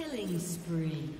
Killing spree.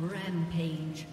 Rampage.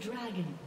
Dragon.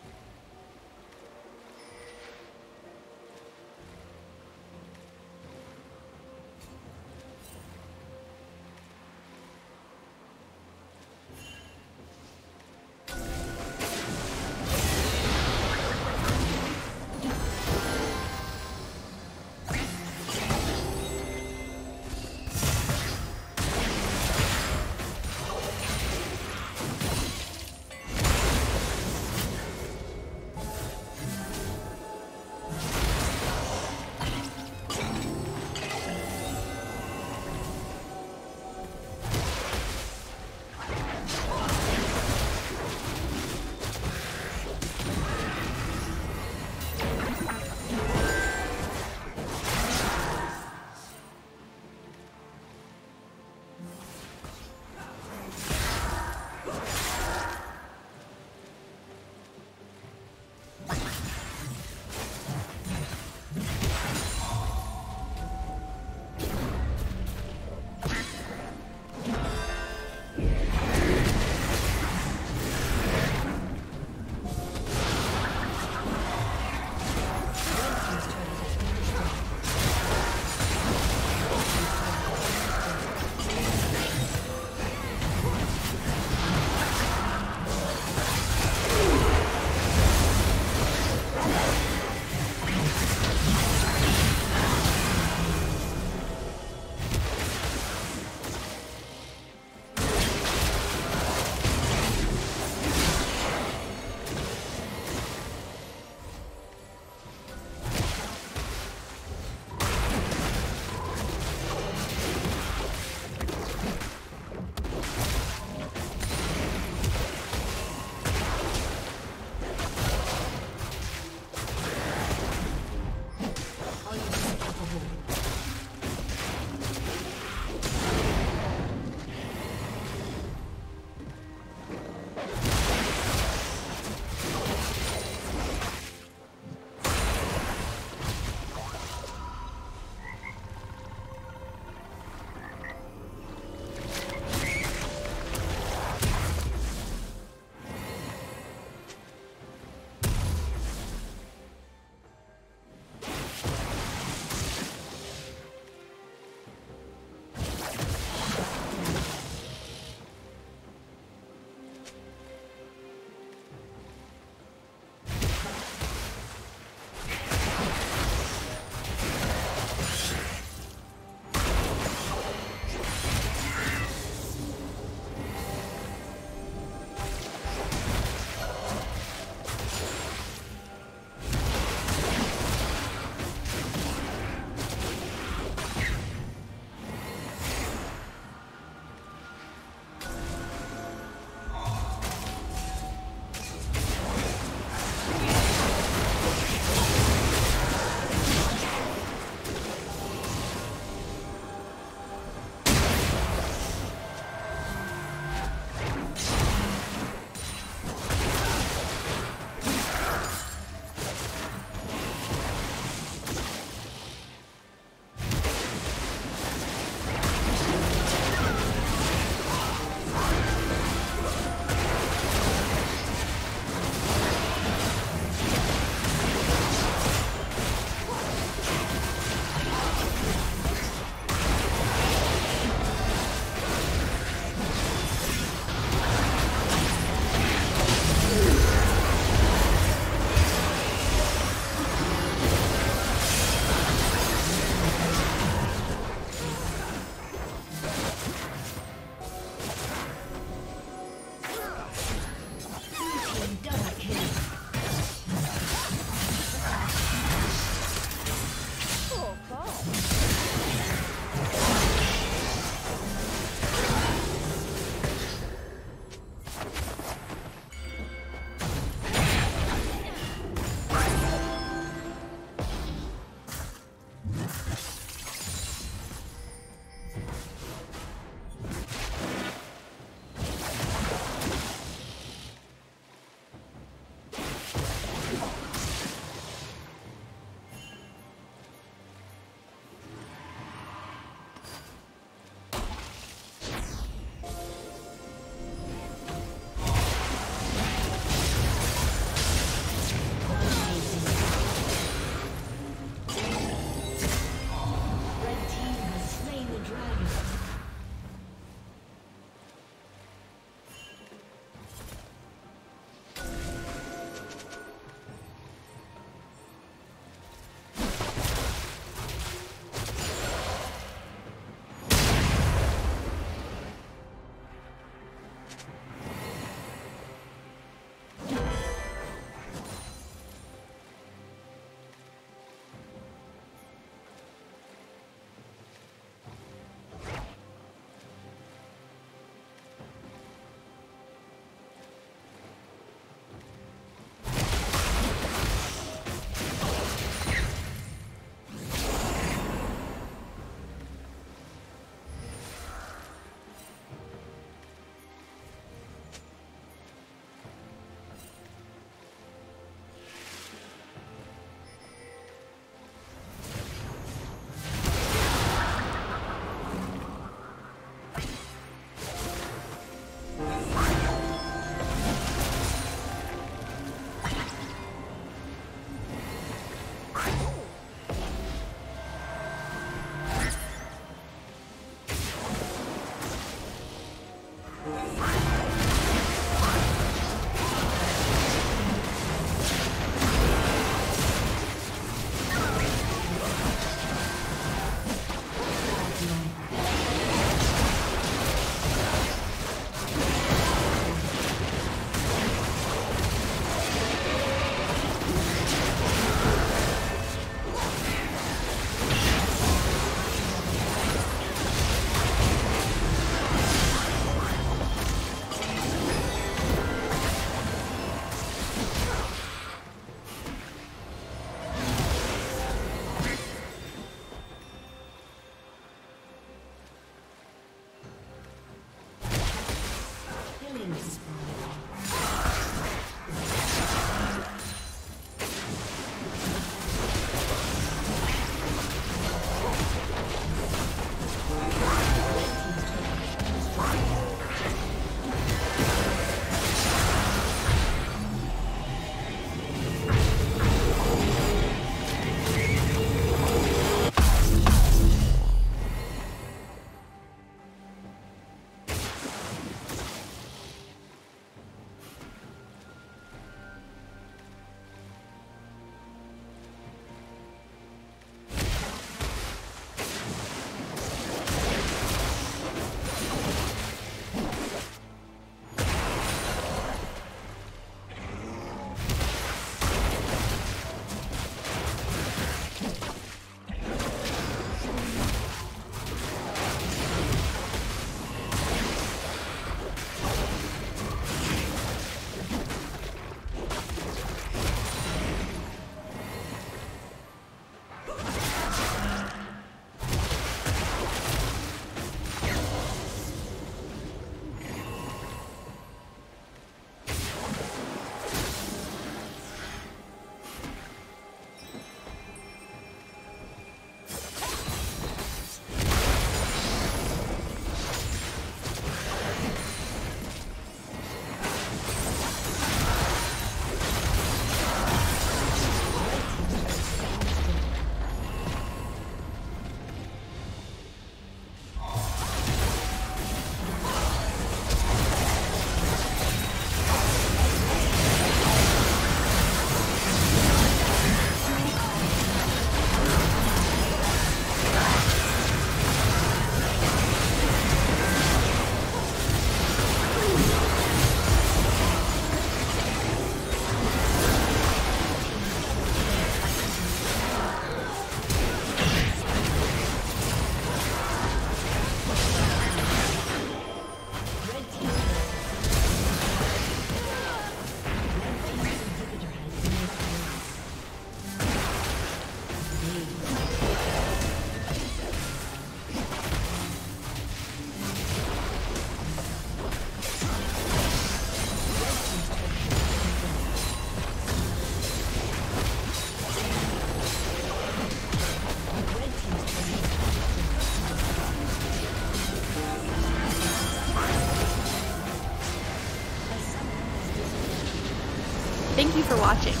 For watching.